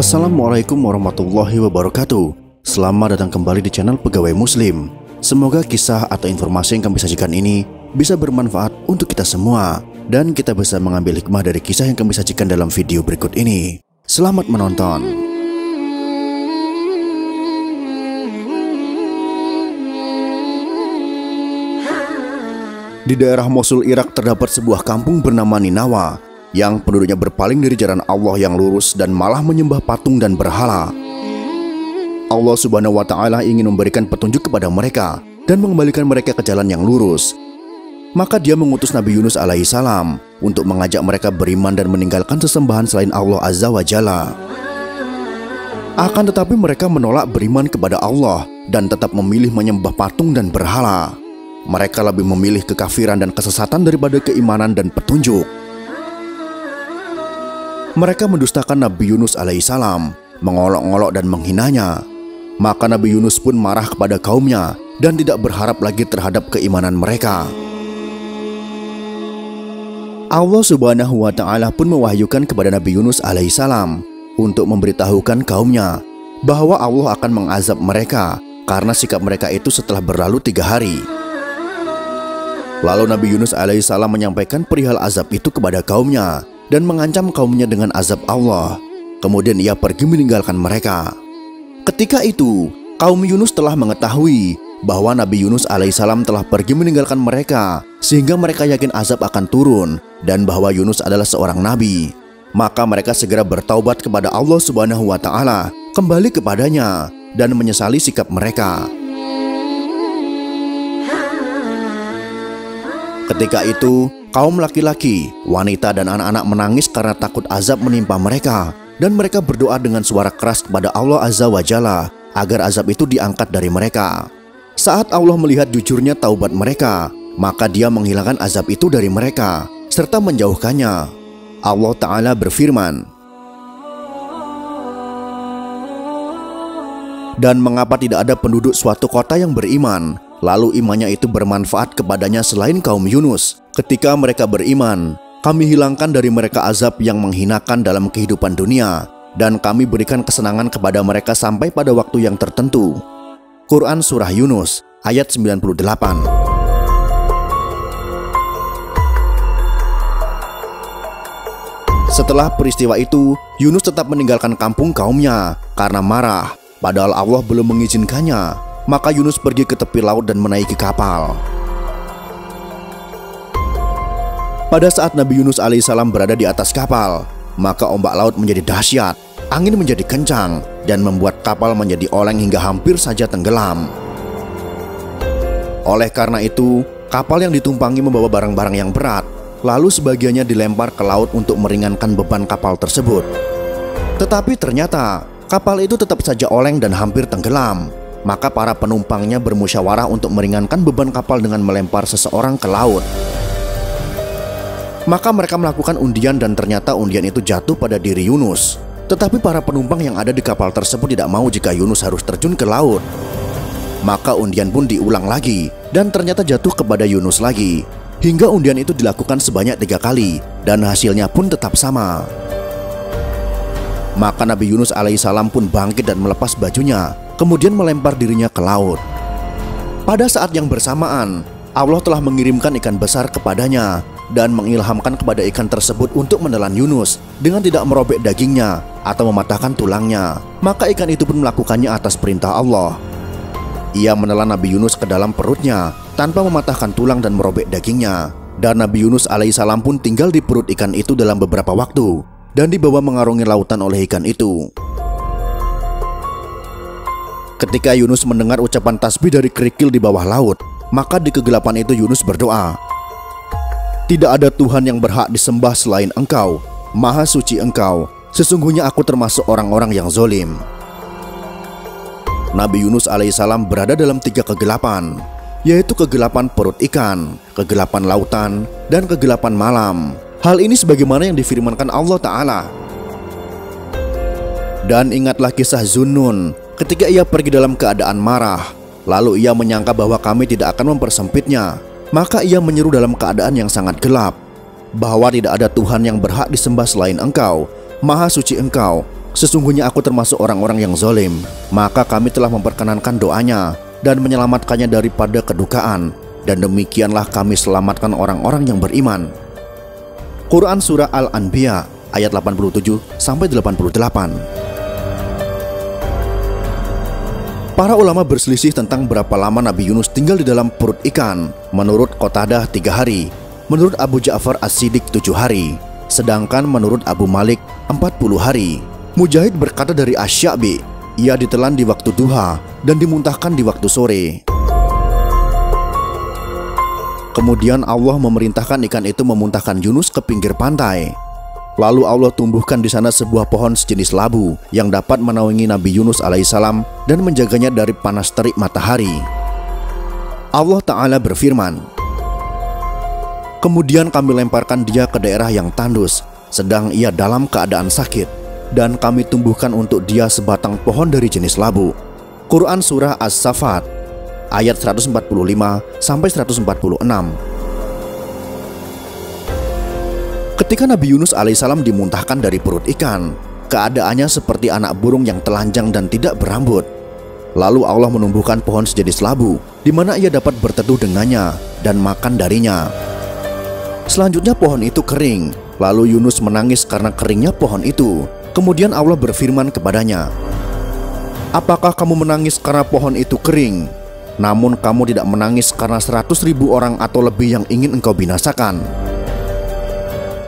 Assalamualaikum warahmatullahi wabarakatuh. Selamat datang kembali di channel Pegawai Muslim. Semoga kisah atau informasi yang kami sajikan ini bisa bermanfaat untuk kita semua. Dan kita bisa mengambil hikmah dari kisah yang kami sajikan dalam video berikut ini. Selamat menonton. Di daerah Mosul, Irak terdapat sebuah kampung bernama Ninawa yang penduduknya berpaling dari jalan Allah yang lurus dan malah menyembah patung dan berhala. Allah Subhanahu wa taala ingin memberikan petunjuk kepada mereka dan mengembalikan mereka ke jalan yang lurus. Maka dia mengutus Nabi Yunus alaihissalam untuk mengajak mereka beriman dan meninggalkan sesembahan selain Allah Azza wa Jalla. Akan tetapi mereka menolak beriman kepada Allah dan tetap memilih menyembah patung dan berhala. Mereka lebih memilih kekafiran dan kesesatan daripada keimanan dan petunjuk. Mereka mendustakan Nabi Yunus alaihissalam, mengolok-olok dan menghinanya. Maka Nabi Yunus pun marah kepada kaumnya dan tidak berharap lagi terhadap keimanan mereka. Allah Subhanahu wa taala pun mewahyukan kepada Nabi Yunus alaihissalam untuk memberitahukan kaumnya bahwa Allah akan mengazab mereka karena sikap mereka itu setelah berlalu tiga hari. Lalu Nabi Yunus alaihissalam menyampaikan perihal azab itu kepada kaumnya dan mengancam kaumnya dengan azab Allah. Kemudian ia pergi meninggalkan mereka. Ketika itu, kaum Yunus telah mengetahui bahwa Nabi Yunus alaihissalam telah pergi meninggalkan mereka sehingga mereka yakin azab akan turun dan bahwa Yunus adalah seorang nabi. Maka mereka segera bertaubat kepada Allah Subhanahu wa taala, kembali kepadanya dan menyesali sikap mereka. Ketika itu, kaum laki-laki, wanita, dan anak-anak menangis karena takut azab menimpa mereka, dan mereka berdoa dengan suara keras kepada Allah Azza wa Jalla agar azab itu diangkat dari mereka. Saat Allah melihat jujurnya taubat mereka, maka Dia menghilangkan azab itu dari mereka serta menjauhkannya. Allah Ta'ala berfirman, Dan mengapa tidak ada penduduk suatu kota yang beriman Lalu imannya itu bermanfaat kepadanya selain kaum Yunus. Ketika mereka beriman, kami hilangkan dari mereka azab yang menghinakan dalam kehidupan dunia dan kami berikan kesenangan kepada mereka sampai pada waktu yang tertentu. Quran Surah Yunus ayat 98 Setelah peristiwa itu, Yunus tetap meninggalkan kampung kaumnya karena marah, padahal Allah belum mengizinkannya. Maka Yunus pergi ke tepi laut dan menaiki kapal. Pada saat Nabi Yunus alaihissalam berada di atas kapal, maka ombak laut menjadi dahsyat, angin menjadi kencang, dan membuat kapal menjadi oleng hingga hampir saja tenggelam. Oleh karena itu, kapal yang ditumpangi membawa barang-barang yang berat, lalu sebagiannya dilempar ke laut untuk meringankan beban kapal tersebut. Tetapi ternyata kapal itu tetap saja oleng dan hampir tenggelam. Maka para penumpangnya bermusyawarah untuk meringankan beban kapal dengan melempar seseorang ke laut. Maka mereka melakukan undian dan ternyata undian itu jatuh pada diri Yunus. Tetapi para penumpang yang ada di kapal tersebut tidak mau jika Yunus harus terjun ke laut. Maka undian pun diulang lagi dan ternyata jatuh kepada Yunus lagi. Hingga undian itu dilakukan sebanyak tiga kali dan hasilnya pun tetap sama. Maka Nabi Yunus alaihissalam pun bangkit dan melepas bajunya kemudian melempar dirinya ke laut. Pada saat yang bersamaan, Allah telah mengirimkan ikan besar kepadanya dan mengilhamkan kepada ikan tersebut untuk menelan Yunus dengan tidak merobek dagingnya atau mematahkan tulangnya. Maka ikan itu pun melakukannya atas perintah Allah. Ia menelan Nabi Yunus ke dalam perutnya tanpa mematahkan tulang dan merobek dagingnya. Dan Nabi Yunus alaihissalam pun tinggal di perut ikan itu dalam beberapa waktu dan dibawa mengarungi lautan oleh ikan itu. Ketika Yunus mendengar ucapan tasbih dari kerikil di bawah laut, maka di kegelapan itu Yunus berdoa, "Tidak ada Tuhan yang berhak disembah selain Engkau, Maha Suci Engkau. Sesungguhnya aku termasuk orang-orang yang zolim." Nabi Yunus alaihissalam berada dalam tiga kegelapan, yaitu kegelapan perut ikan, kegelapan lautan, dan kegelapan malam. Hal ini sebagaimana yang difirmankan Allah Ta'ala. Dan ingatlah kisah Zunnun ketika ia pergi dalam keadaan marah. Lalu ia menyangka bahwa kami tidak akan mempersempitnya. Maka ia menyeru dalam keadaan yang sangat gelap bahwa tidak ada Tuhan yang berhak disembah selain Engkau, Maha Suci Engkau, Sesungguhnya aku termasuk orang-orang yang zolim, maka kami telah memperkenankan doanya dan menyelamatkannya daripada kedukaan, dan demikianlah kami selamatkan orang-orang yang beriman. Quran Surah Al-Anbiya ayat 87 sampai 88. Para ulama berselisih tentang berapa lama Nabi Yunus tinggal di dalam perut ikan. Menurut Qatadah tiga hari, menurut Abu Ja'far As-Siddiq tujuh hari, sedangkan menurut Abu Malik 40 hari. Mujahid berkata dari Asyabi, ia ditelan di waktu duha dan dimuntahkan di waktu sore. Kemudian Allah memerintahkan ikan itu memuntahkan Yunus ke pinggir pantai. Lalu Allah tumbuhkan di sana sebuah pohon sejenis labu yang dapat menaungi Nabi Yunus alaihissalam dan menjaganya dari panas terik matahari. Allah Ta'ala berfirman, Kemudian kami lemparkan dia ke daerah yang tandus, sedang ia dalam keadaan sakit dan kami tumbuhkan untuk dia sebatang pohon dari jenis labu. Quran Surah As-Safat ayat 145 sampai 146. Ketika Nabi Yunus alaihissalam dimuntahkan dari perut ikan, keadaannya seperti anak burung yang telanjang dan tidak berambut. Lalu Allah menumbuhkan pohon sejenis labu, di mana ia dapat berteduh dengannya dan makan darinya. Selanjutnya pohon itu kering, lalu Yunus menangis karena keringnya pohon itu. Kemudian Allah berfirman kepadanya, Apakah kamu menangis karena pohon itu kering? Namun kamu tidak menangis karena seratus ribu orang atau lebih yang ingin engkau binasakan.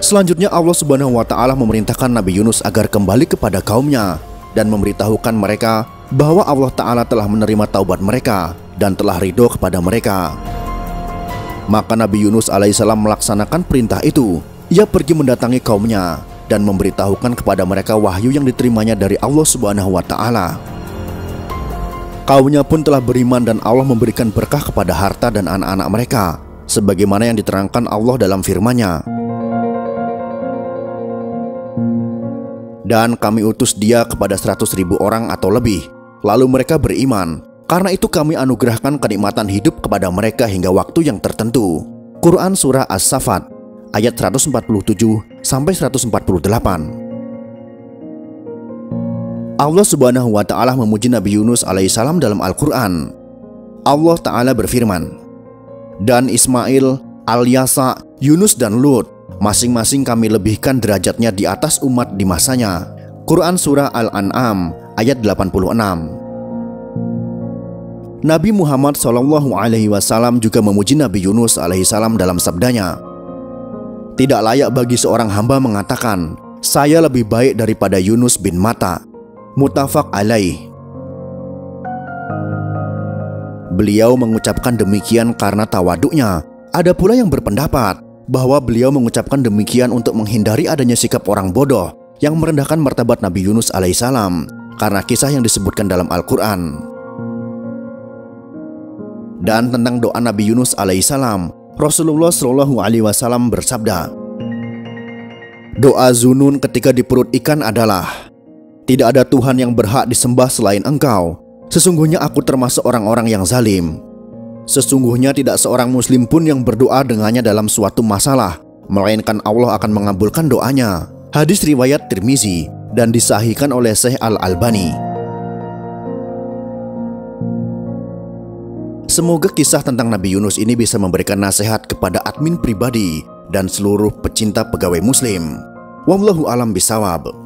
Selanjutnya Allah subhanahu wa ta'ala memerintahkan Nabi Yunus agar kembali kepada kaumnya dan memberitahukan mereka bahwa Allah Ta'ala telah menerima taubat mereka dan telah ridho kepada mereka. Maka Nabi Yunus alaihissalam melaksanakan perintah itu. Ia pergi mendatangi kaumnya dan memberitahukan kepada mereka wahyu yang diterimanya dari Allah Subhanahu wa taala. Kaumnya pun telah beriman dan Allah memberikan berkah kepada harta dan anak-anak mereka sebagaimana yang diterangkan Allah dalam firman-Nya. Dan kami utus dia kepada seratus ribu orang atau lebih Lalu mereka beriman Karena itu kami anugerahkan kenikmatan hidup kepada mereka hingga waktu yang tertentu Quran Surah As-Safat ayat 147 sampai 148. Allah Subhanahu wa taala memuji Nabi Yunus alaihissalam dalam Al-Qur'an. Allah taala berfirman, "Dan Ismail, Al-Yasa, Yunus dan Lut masing-masing kami lebihkan derajatnya di atas umat di masanya." Quran surah Al-An'am ayat 86. Nabi Muhammad Shallallahu Alaihi Wasallam juga memuji Nabi Yunus alaihissalam dalam sabdanya, tidak layak bagi seorang hamba mengatakan, saya lebih baik daripada Yunus bin Mata. Mutafak alaih. Beliau mengucapkan demikian karena tawaduknya. Ada pula yang berpendapat bahwa beliau mengucapkan demikian untuk menghindari adanya sikap orang bodoh yang merendahkan martabat Nabi Yunus alaihissalam karena kisah yang disebutkan dalam Al-Quran. Dan tentang doa Nabi Yunus alaihissalam Rasulullah Shallallahu Alaihi Wasallam bersabda, doa Zunun ketika di perut ikan adalah, tidak ada Tuhan yang berhak disembah selain Engkau. Sesungguhnya aku termasuk orang-orang yang zalim. Sesungguhnya tidak seorang Muslim pun yang berdoa dengannya dalam suatu masalah, melainkan Allah akan mengabulkan doanya. Hadis riwayat Tirmizi dan disahihkan oleh Syekh Al Albani. Semoga kisah tentang Nabi Yunus ini bisa memberikan nasihat kepada admin pribadi dan seluruh pecinta pegawai muslim. Wallahu alam bisawab.